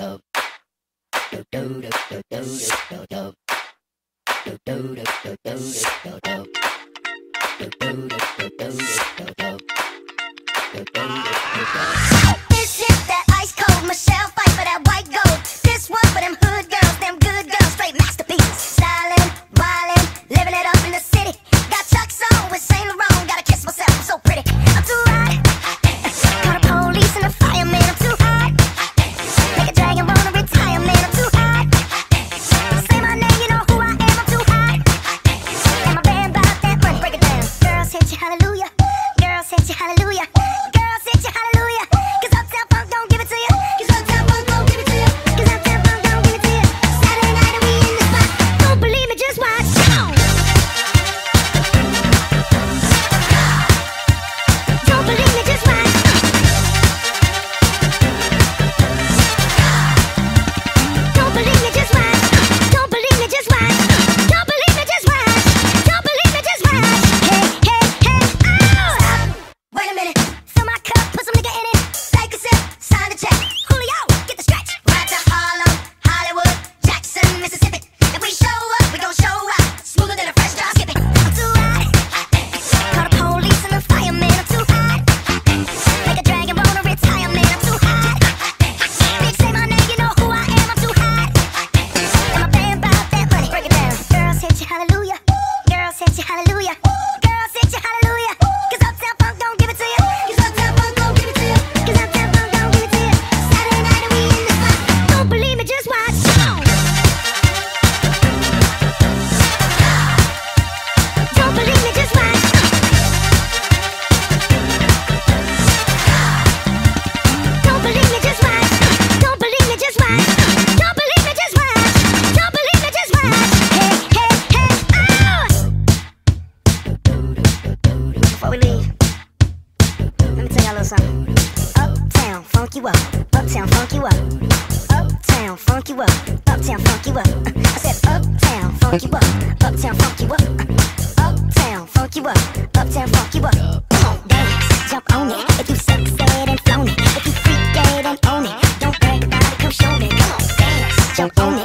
Ah! funk you up, uptown funk you up, uptown funk you up, uptown funk you up. I said uptown funk you up, uptown funk you up, uptown funk you up, uptown funk you up. Come on, dance, jump on it. If you suck sexed and flown it, if you freak freaked and own it, don't brag about it, come show me. Come on, dance, jump on it.